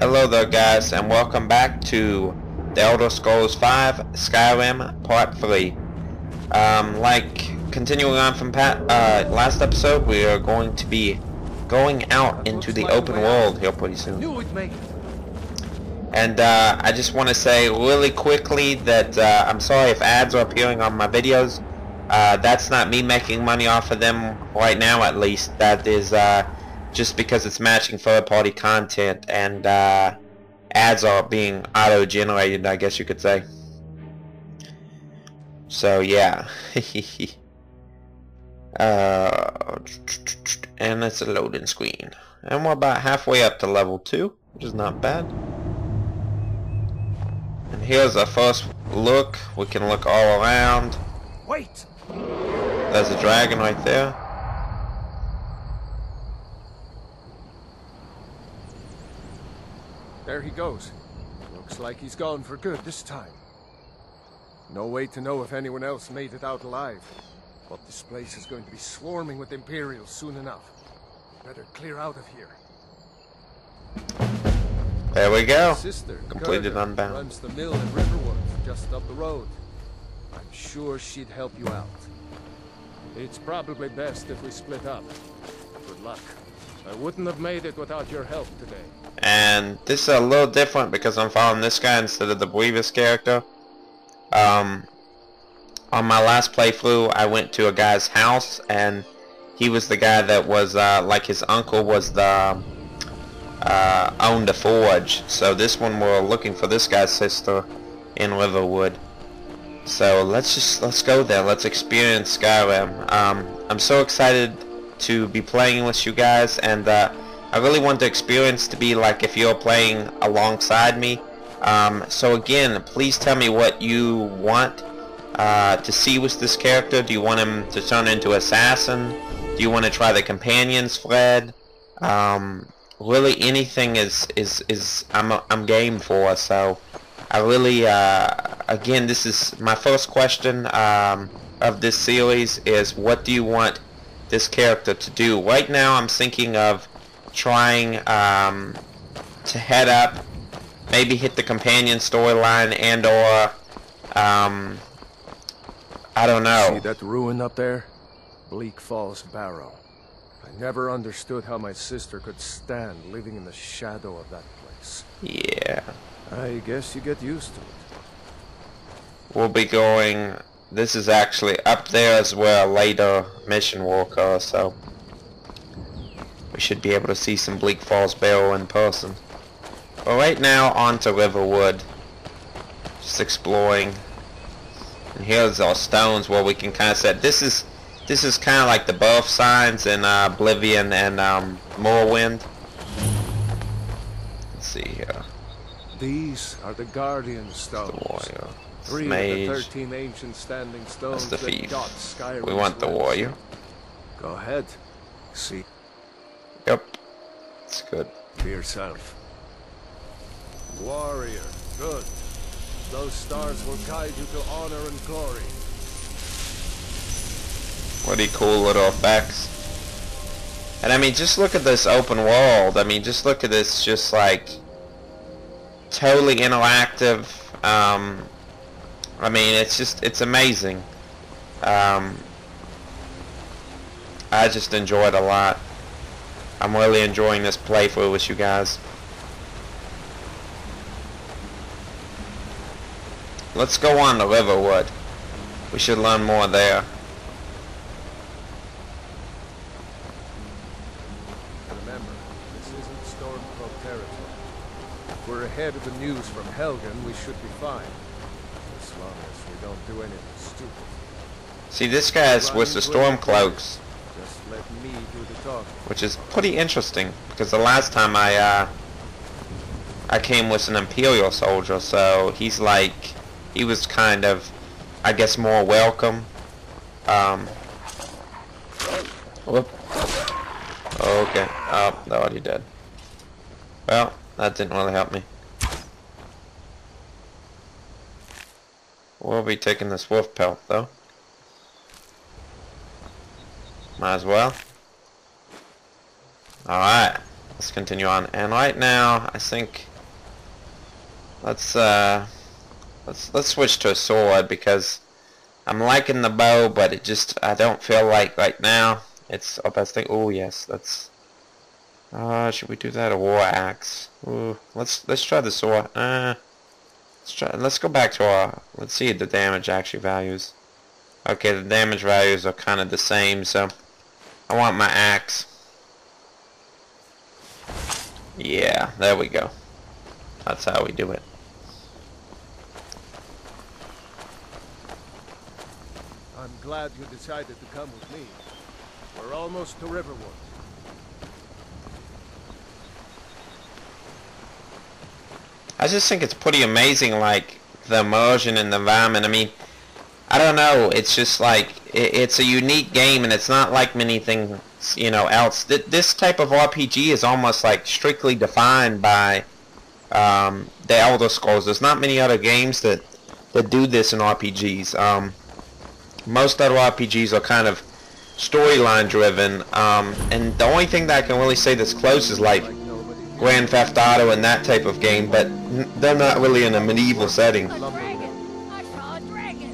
Hello there guys and welcome back to The Elder Scrolls 5 Skyrim Part 3. Um, like, continuing on from Pat, uh, last episode, we are going to be going out into the open world here pretty soon. Knew we'd make it. And uh, I just want to say really quickly that uh, I'm sorry if ads are appearing on my videos. Uh, that's not me making money off of them right now at least. That is uh, just because it's matching third-party content and uh, ads are being auto-generated, I guess you could say. So yeah. uh, and it's a loading screen. And we're about halfway up to level 2, which is not bad. And here's our first look. We can look all around. Wait! There's a dragon right there. There he goes. Looks like he's gone for good this time. No way to know if anyone else made it out alive. But this place is going to be swarming with Imperials soon enough. Better clear out of here. There we go. Sister, Completed Gerda, Unbound. runs the mill in Riverwood, just up the road. I'm sure she'd help you out. It's probably best if we split up. Good luck. I wouldn't have made it without your help today. And this is a little different because I'm following this guy instead of the Brevis character. Um, on my last playthrough, I went to a guy's house and he was the guy that was, uh, like his uncle was the, uh, owned a forge. So this one we're looking for this guy's sister in Riverwood. So let's just, let's go there. Let's experience Skyrim. Um, I'm so excited to be playing with you guys and, uh, I really want the experience to be like if you're playing alongside me. Um, so again, please tell me what you want uh, to see with this character. Do you want him to turn into assassin? Do you want to try the companions thread? Um, really, anything is is is I'm I'm game for. So I really uh, again, this is my first question um, of this series is what do you want this character to do? Right now, I'm thinking of trying um, to head up, maybe hit the companion storyline and or um, I don't know. See that ruin up there? Bleak Falls Barrow. I never understood how my sister could stand living in the shadow of that place. Yeah, I guess you get used to it. we'll be going. This is actually up there as well. Later mission will occur, so we should be able to see some Bleak Falls Barrow in person. But right now, on to Riverwood. Just exploring. And here's our stones where we can kind of set. This is this is kind of like the birth signs in uh, Oblivion and um, Morrowind. Let's see here. These are the Guardian The Stones. warrior. Three Mage. of the thirteen ancient standing stones the that thief. dot Skyrim's We want the warrior. Go ahead. See Yep. It's good. for yourself. Warrior. Good. Those stars will guide you to honor and glory. What Pretty cool little effects. And I mean, just look at this open world. I mean, just look at this, just like totally interactive. Um, I mean, it's just, it's amazing. Um, I just enjoy it a lot. I'm really enjoying this playthrough with you guys. Let's go on to Riverwood. We should learn more there. Remember, this isn't Stormcloak territory. If we're ahead of the news from Helgen, we should be fine. As long as we don't do anything stupid. See, this guy's with the Stormcloaks, Just let me do the which is pretty interesting because the last time I uh, I came with an Imperial soldier, so he's like he was kind of, I guess, more welcome. Um, whoop. Okay. Oh, they're already dead. Well, that didn't really help me. We'll be taking this wolf pelt though. Might as well. Alright. let's continue on. And right now, I think let's uh, let's let's switch to a sword because I'm liking the bow, but it just I don't feel like right now it's our best thing. Oh yes, let's. Uh, should we do that a war axe? Ooh, let's let's try the sword. Uh, let's try. Let's go back to our. Let's see the damage actually values. Okay, the damage values are kind of the same, so I want my axe. Yeah, there we go. That's how we do it. I'm glad you decided to come with me. We're almost to Riverwood. I just think it's pretty amazing, like, the immersion and the environment. I mean, I don't know, it's just like, it, it's a unique game, and it's not like many things, you know, else. Th this type of RPG is almost, like, strictly defined by um, the Elder Scrolls. There's not many other games that, that do this in RPGs. Um, most other RPGs are kind of storyline driven, um, and the only thing that I can really say that's close is, like, Grand Theft Auto and that type of game, but they're not really in a medieval setting. A saw a dragon!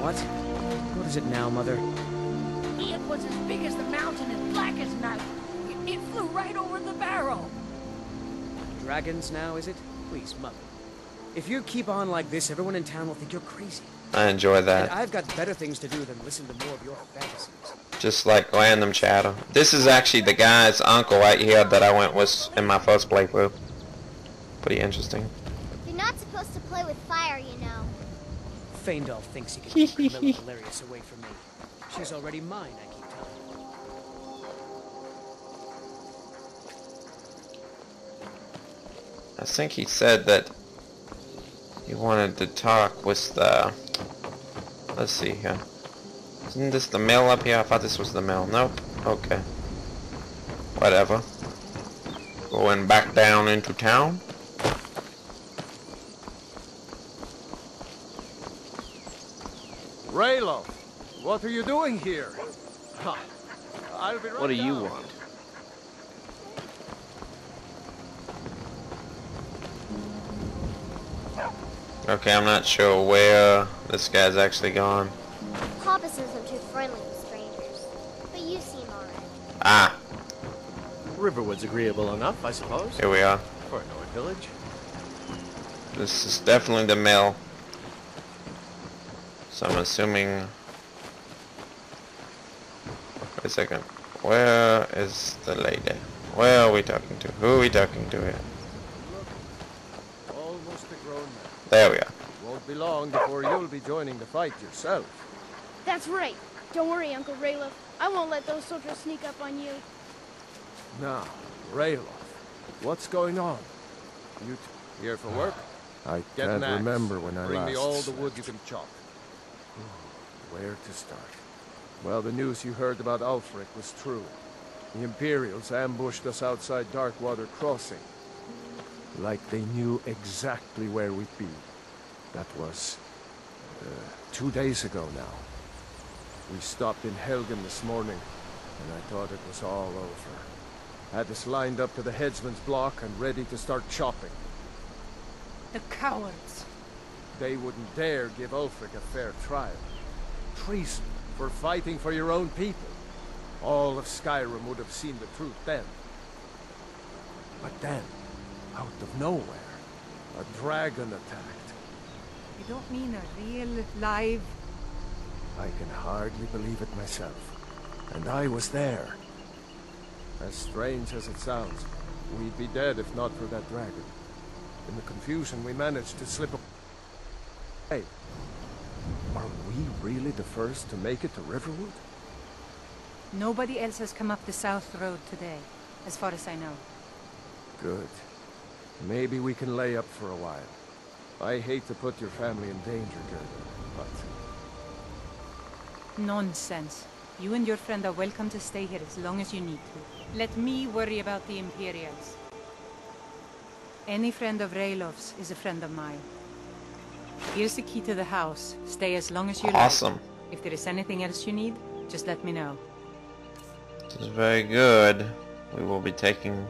What? What is it now, Mother? It was as big as the mountain and black as night. It, it flew right over the barrel. Dragons now, is it? Please, Mother. If you keep on like this, everyone in town will think you're crazy. I enjoy And that. I've got better things to do than listen to more of your fantasies. Just like random chatter. This is actually the guy's uncle right here that I went with in my first playthrough. Pretty interesting. You're not supposed to play with fire, you know. Faendal thinks he can keep Camilla Valerius away from me. She's already mine, I keep telling you. I think he said that he wanted to talk with the... Let's see here. Isn't this the mill up here? I thought this was the mill. Nope. Okay. Whatever. Going back down into town. Ralof, what are you doing here? Ha, I'll be right What do you want? Okay, I'm not sure where this guy's actually gone. Papa says I'm too friendly with strangers. But you seem alright. Ah, Riverwood's agreeable enough, I suppose, here we are. for a Nord village. This is definitely the mill. So I'm assuming... Wait a second. Where is the lady? Where are we talking to? Who are we talking to here? Look, Almost a grown man. There we are. Won't be long before you'll be joining the fight yourself. That's right. Don't worry, Uncle Ralof. I won't let those soldiers sneak up on you. Now, Ralof, what's going on? You t- here for work? I Get can't remember when I Bring last me all the wood you can chop. Where to start? Well, the news you heard about Ulfric was true. The Imperials ambushed us outside Darkwater Crossing. Like they knew exactly where we'd be. That was... Uh, two days ago now. We stopped in Helgen this morning, and I thought it was all over. Had us lined up to the headsman's block and ready to start chopping. The cowards. They wouldn't dare give Ulfric a fair trial. Treason for fighting for your own people. All of Skyrim would have seen the truth then. But then, out of nowhere, a dragon attacked. You don't mean a real, live... I can hardly believe it myself. And I was there. As strange as it sounds, we'd be dead if not for that dragon. In the confusion, we managed to slip away. Hey, are we really the first to make it to Riverwood? Nobody else has come up the south road today, as far as I know. Good. Maybe we can lay up for a while. I hate to put your family in danger, Gerda, but Nonsense. You and your friend are welcome to stay here as long as you need to. Let me worry about the Imperials. Any friend of Ralof's is a friend of mine. Here's the key to the house. Stay as long as you Awesome. like. If there is anything else you need, just let me know. This is very good. We will be taking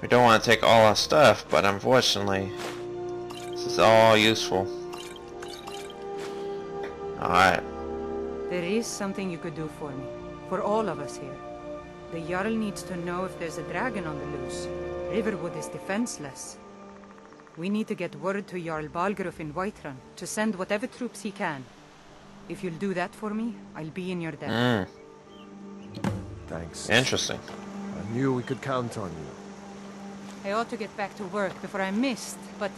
We don't want to take all our stuff, but unfortunately, this is all useful. Alright. There is something you could do for me. For all of us here. The Jarl needs to know if there's a dragon on the loose. Riverwood is defenseless. We need to get word to Jarl Balgruuf in Whiterun to send whatever troops he can. If you'll do that for me, I'll be in your debt. Mm, Thanks. interesting. I knew we could count on you. I ought to get back to work before I missed, but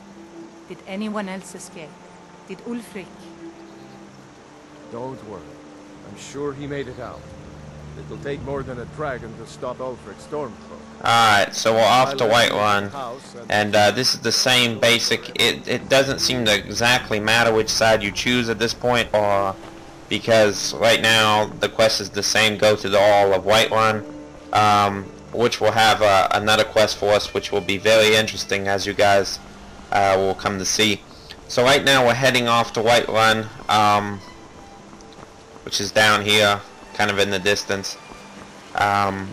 did anyone else escape? Did Ulfric? Don't worry. I'm sure he made it out. It'll take more than a dragon to stop Ulfric Stormcloak. Alright, so we're off to White let you Run. leave the house and- uh, this is the same basic, it, it doesn't seem to exactly matter which side you choose at this point, or because right now the quest is the same, go to the all of Whiterun, um, which will have uh, another quest for us, which will be very interesting as you guys uh, will come to see. So right now we're heading off to Whiterun, um, which is down here, kind of in the distance. Um,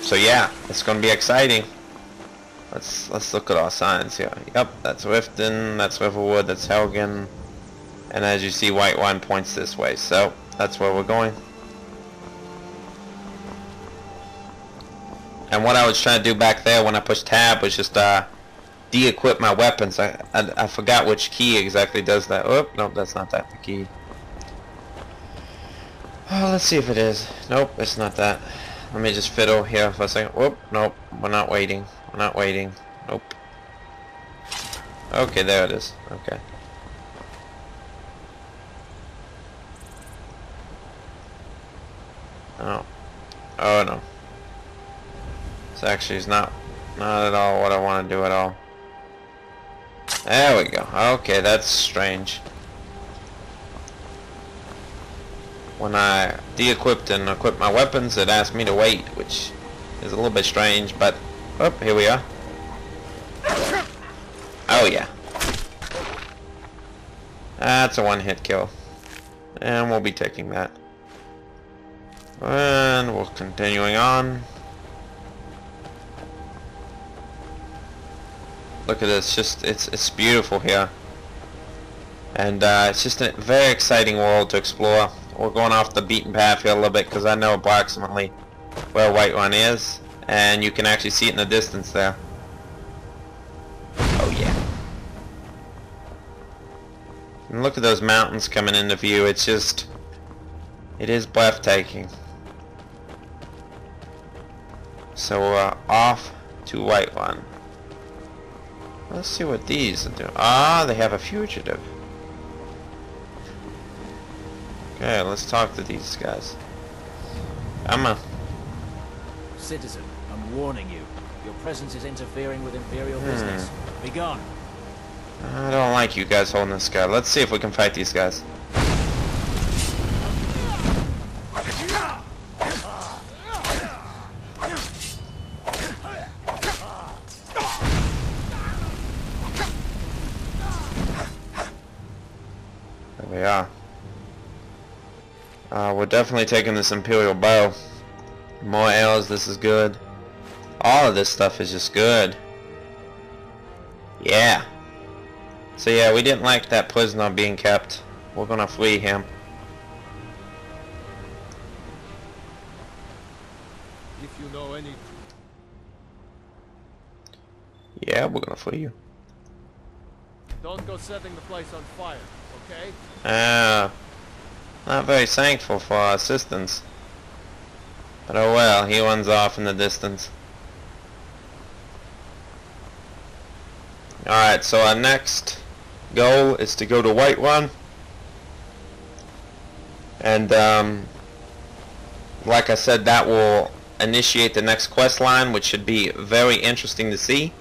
so yeah, it's going to be exciting. Let's let's look at our signs here. Yep, that's Riften, that's Riverwood, that's Helgen, and as you see, Whiterun points this way. So that's where we're going. And what I was trying to do back there when I pushed tab was just uh, de-equip my weapons. I, I I forgot which key exactly does that. Oh, nope, that's not that key. Oh, let's see if it is. Nope, it's not that. Let me just fiddle here for a second. Whoop, nope, we're not waiting. We're not waiting. Nope. Okay, there it is. Okay. Oh. Oh no. This actually is not, not at all what I want to do at all. There we go. Okay, that's strange. When I de-equipped and equipped my weapons, it asked me to wait, which is a little bit strange, but, oh, here we are. Oh, yeah. That's a one-hit kill. And we'll be taking that. And we're continuing on. Look at this, just, it's, it's beautiful here. And uh, it's just a very exciting world to explore. We're going off the beaten path here a little bit because I know approximately where Whiterun is. And you can actually see it in the distance there. Oh yeah. And look at those mountains coming into view. It's just... It is breathtaking. So we're off to Whiterun. Let's see what these are doing. Ah, they have a fugitive. Okay, let's talk to these guys. I'm a... Citizen, I'm warning you. Your presence is interfering with Imperial hmm. business. Be gone. I don't like you guys holding this guy. Let's see if we can fight these guys. There we are. Uh, we're definitely taking this Imperial bow. More arrows, this is good. All of this stuff is just good. Yeah. So yeah, we didn't like that prisoner being kept. We're gonna flee him. If you know any... Yeah, we're gonna flee you. Don't go setting the place on fire, okay? Ah, not very thankful for our assistance. But oh well, he runs off in the distance. Alright, so our next goal is to go to Whiterun. And, um, like I said, that will initiate the next quest line, which should be very interesting to see.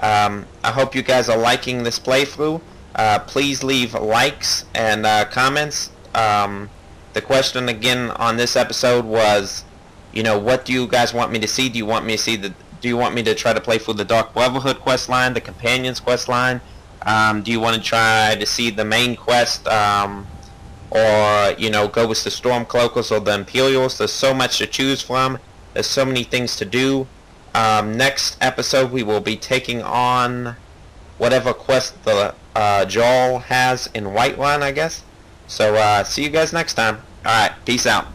Um, I hope you guys are liking this playthrough. Uh, please leave likes and uh, comments. Um, the question again on this episode was, you know, what do you guys want me to see? Do you want me to see the? Do you want me to try to play through the Dark Brotherhood quest line, the Companions quest line? Um, do you want to try to see the main quest, um, or you know, go with the Stormcloakers or the Imperials? There's so much to choose from. There's so many things to do. Um, next episode we will be taking on whatever quest the uh, Jarl has in Whiterun, I guess. So uh, see you guys next time. Alright, peace out.